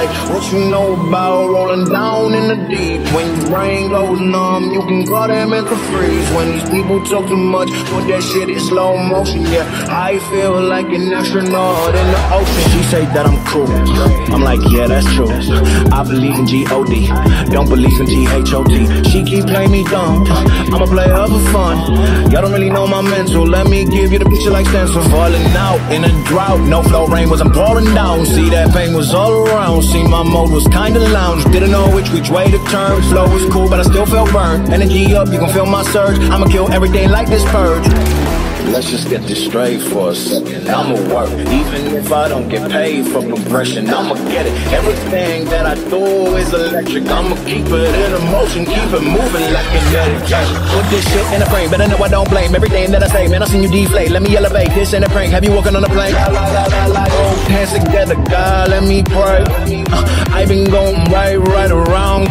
Hey, what you know about rolling down in the deep? When your brain goes numb, you can call them into freeze. When these people talk too much, put that shit in slow motion. Yeah, I feel like an astronaut in the ocean. She say that I'm cool. I'm like, yeah, that's true. I believe in G-O-D, don't believe in G-H-O-T. She keep playing me dumb. I'm a player for fun. Y'all don't really know my mental. Let me give you the picture like stencil. Falling out in a drought. No flow rain was I'm pouring down. See that pain was all around. See my mode was kinda lounge. Didn't know which which way to turn. Flow was cool, but I still felt burned. Energy up, you can feel my surge. I'ma kill everything like this purge. Let's just get this straight for a second. I'ma work, even if I don't get paid for progression. I'ma get it. Everything that I do is electric. I'ma keep it in a motion, keep it moving like kinetic cash. Put this shit in a frame, better know I don't blame everything that I say. Man, I seen you deflate. Let me elevate. This ain't a prank. Have you walking on a plane? La la la hands together, God, let me pray. Uh, I been going right, right around,